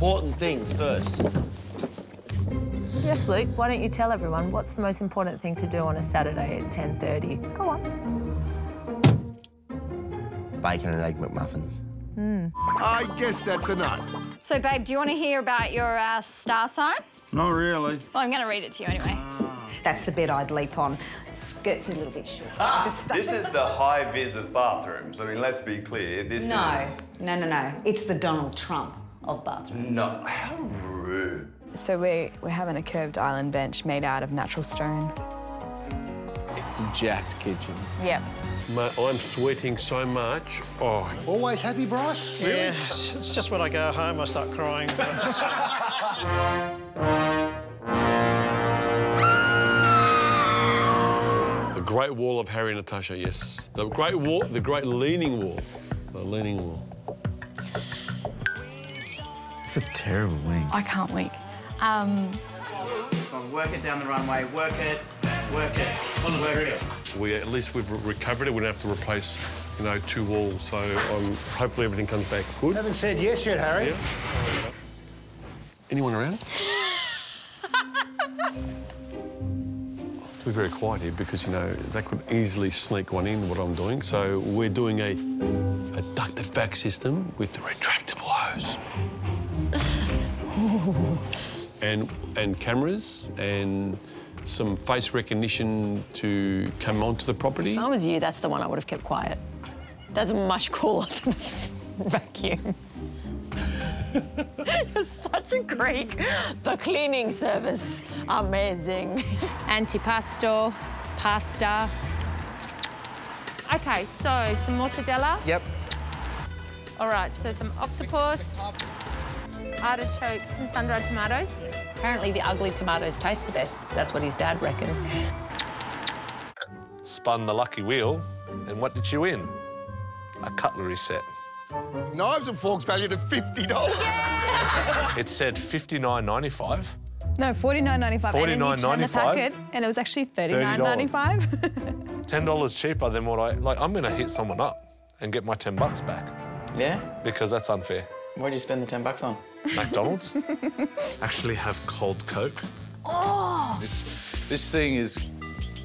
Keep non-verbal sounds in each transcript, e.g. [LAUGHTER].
important things first. Yes, Luke, why don't you tell everyone what's the most important thing to do on a Saturday at 10.30? Go on. Bacon and egg McMuffins. Hmm. I guess that's a no. So, babe, do you want to hear about your uh, star sign? Not really. Well, I'm going to read it to you anyway. That's the bed I'd leap on. Skirt's a little bit short, so I just This is the high vis of bathrooms. I mean, let's be clear. This is No, is. no, no, no. It's the Donald Trump of bathrooms. No, how rude. So we're, we're having a curved island bench made out of natural stone. It's a jacked kitchen. Yep. Mate, I'm sweating so much. Oh, Always happy, Bryce? Really? Yeah, it's it's just when I go home I start crying. [LAUGHS] the Great Wall of Harry and Natasha, yes. The Great Wall, the Great Leaning Wall. The Leaning Wall. It's a terrible wing. I can't wait. Um, Work it down the runway, work it, work it, work it. We at least we've recovered it. We don't have to replace, you know, two walls. So um, hopefully everything comes back good. Haven't said yes yet, Harry. Yeah. Anyone around? to be very quiet here because you know they could easily sneak one in. What I'm doing, so we're doing a a ducted vac system with the retractable hose. And and cameras and some face recognition to come onto the property. If I was you, that's the one I would have kept quiet. That's much cooler than the [LAUGHS] vacuum. [LAUGHS] You're such a creep. The cleaning service, amazing. [LAUGHS] antipasto, pasta. Okay, so some mortadella. Yep. All right, so some octopus, artichoke, some sun-dried tomatoes. Apparently the ugly tomatoes taste the best. That's what his dad reckons. Spun the lucky wheel, and what did she win? A cutlery set. Knives and forks valued at $50. [LAUGHS] It said fifty-nine ninety-five. No, forty-nine ninety-five. And then you turn the $49.95? packet, and it was actually thirty-nine ninety-five. Ten dollars cheaper than what I like. I'm gonna hit someone up and get my ten bucks back Yeah? because that's unfair. What'd you spend the 10 bucks on? McDonald's [LAUGHS] actually have cold Coke. Oh! This, this thing is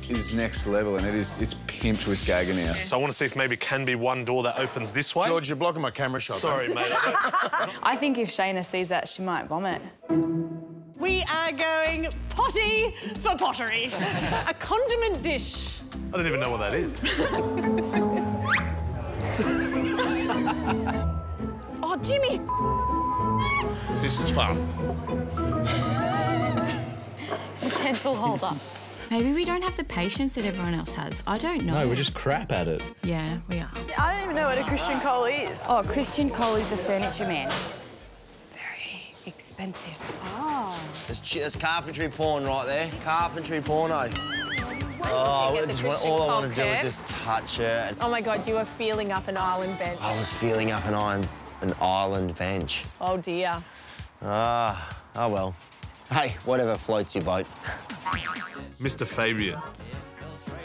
is next level, and it is it's pimped with Gaggenau. So I want to see if maybe can be one door that opens this way. George, you're blocking my camera shot. Sorry, mate. I [LAUGHS] I think if Shaynna sees that, she might vomit. We are going potty for pottery. a condiment dish. I don't even know what that is. [LAUGHS] Oh, Jimmy! This is fun. Utensil holder. Maybe we don't have the patience that everyone else has. I don't know. No, we're just crap at it. Yeah, we are. I don't even know what a Christian Cole is. Oh, Christian Cole is a furniture man. Very expensive. Oh. There's, ch- carpentry porn right there. Carpentry porno. Oh, I just want, all I want to do is just touch it. Oh my God, you are feeling up an island bench. I was feeling up an island, an island bench. Oh dear. Ah, oh well. Hey, whatever floats your boat. Mr. Fabian.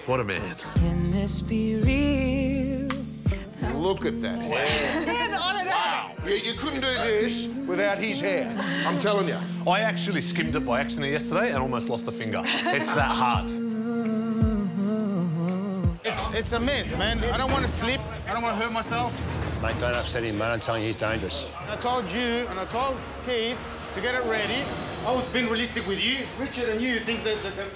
What a man. Can this be real? Look at that hair. Wow. You, you couldn't do this without his hair. I'm telling you. I actually skimmed it by accident yesterday and almost lost a finger. It's that hard. It's, it's a mess, man. I don't want to slip. I don't want to hurt myself. Mate, don't upset him, mate. I'm telling you, he's dangerous. I told you and I told Keith to get it ready. I was being realistic with you. Richard and you think that, that, that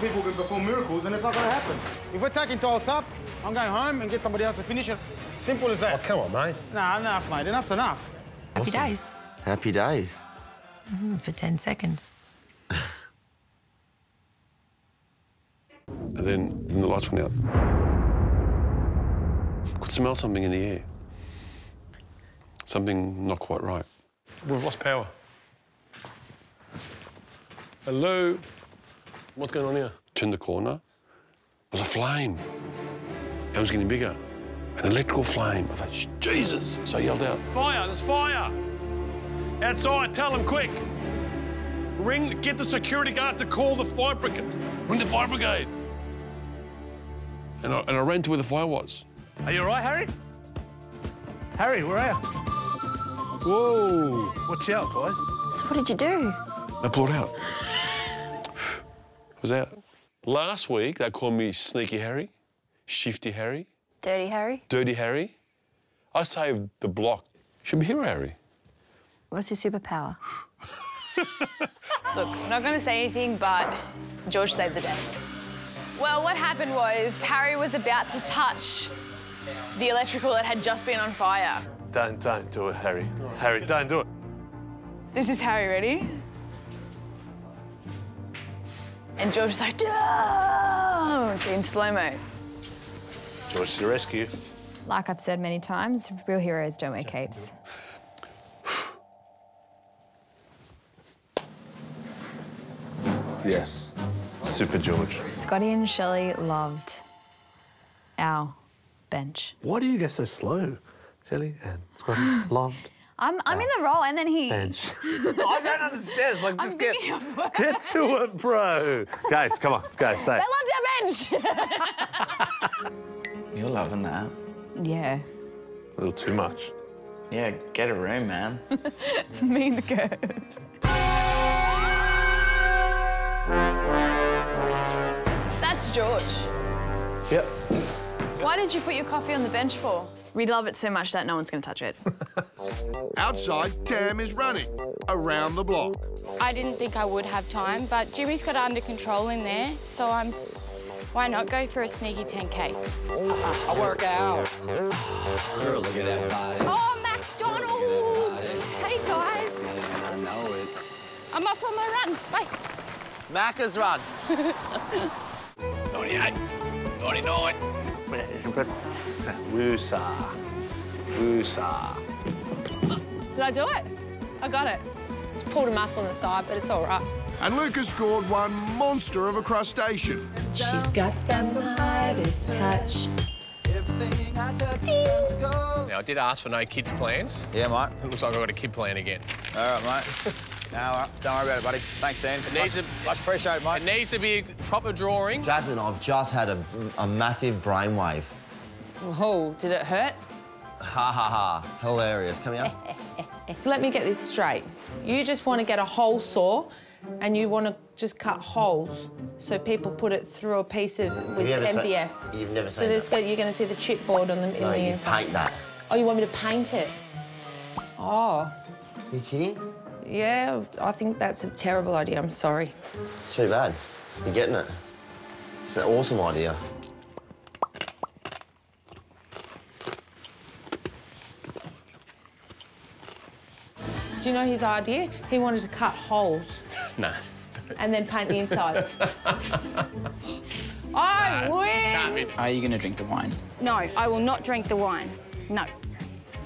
people can perform miracles and it's not going to happen. If we're taking tiles up, I'm going home and get somebody else to finish it. Simple as that. Oh, come on, mate. Nah, enough, mate. Enough's enough. Happy days. Happy days. Mm, for 10 seconds. [LAUGHS] And then, then the lights went out. Could smell something in the air. Something not quite right. We've lost power. Hello? What's going on here? Turned the corner. There was a flame. It was getting bigger. An electrical flame. I thought, Jesus. So I yelled out, Fire! There's fire! Outside, tell them quick. Ring, get the security guard to call the fire brigade. Ring the fire brigade. And I, and I ran to where the fire was. Are you all right, Harry? Harry, where are you? Whoa! Watch out, guys. So what did you do? I pulled it out. [SIGHS] was out. Last week, they called me Sneaky Harry, Shifty Harry, Dirty Harry? Dirty Harry. I saved the block. Should be Hero Harry. What's your superpower? [SIGHS] Look, I'm not going to say anything, but George saved the day. Well, what happened was Harry was about to touch the electrical that had just been on fire. Don't, don't do it, Harry. Harry, don't do it. This is Harry, ready? And George was like, no! So in slow-mo. George to the rescue. Like I've said many times, real heroes don't wear capes. Yes. Super George. Scotty and Shelley loved our bench. Why do you get so slow, Shelley? And Scotty [GASPS] loved I'm, I'm in the role, and then he... [LAUGHS] bench. [LAUGHS] I don't understand. It's like, just get, thinking of words. get to it, bro. Go, come on, go, say They it. loved our bench! [LAUGHS] You're loving that. yeah. A little too much. Yeah, get a room, man. Me and the curve. That's George. Yep. Why did you put your coffee on the bench for? We love it so much that no one's going to touch it. [LAUGHS] Outside, Tam is running around the block. I didn't think I would have time, but Jimmy's got it under control in there, so I'm. Why not go for a sneaky 10k? I work out. Girl, look at that body. Oh, McDonald's! Hey guys, I know it. I'm off on my run. Bye. Macca's run. [LAUGHS] 98, 99. Woosah. Woosah. Did I do it? I got it. Just pulled a muscle on the side, but it's all right. And Lucas scored one monster of a crustacean. She's got the Midas touch. Now, I did ask for no kids' plans. Yeah, mate. It looks like I've got a kid plan again. All right, mate. no, all right. don't worry about it, buddy. Thanks, Dan. It needs much, to- much appreciated, mate. It needs to be a proper drawing. Jasmin, I've just had a, a massive brainwave. Oh, did it hurt? Ha ha ha. Hilarious. Come here. [LAUGHS] Let me get this straight. You just want to get a hole saw and you want to just cut holes so people put it through a piece of with you MDF. you've never so seen that? go- you're going to see the chipboard on the, in No, the you inside. paint that. Oh, you want me to paint it? Oh. you kidding? Yeah, I think that's a terrible idea. I'm sorry. Too bad. You're getting it. It's an awesome idea. Do you know his idea? He wanted to cut holes [LAUGHS] No. and then paint the insides. [LAUGHS] I win! Are you going to drink the wine? No, I will not drink the wine. No.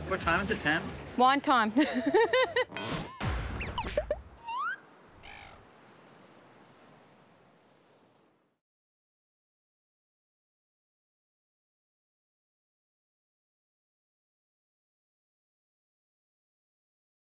What time is it, Tam? Wine time. [LAUGHS]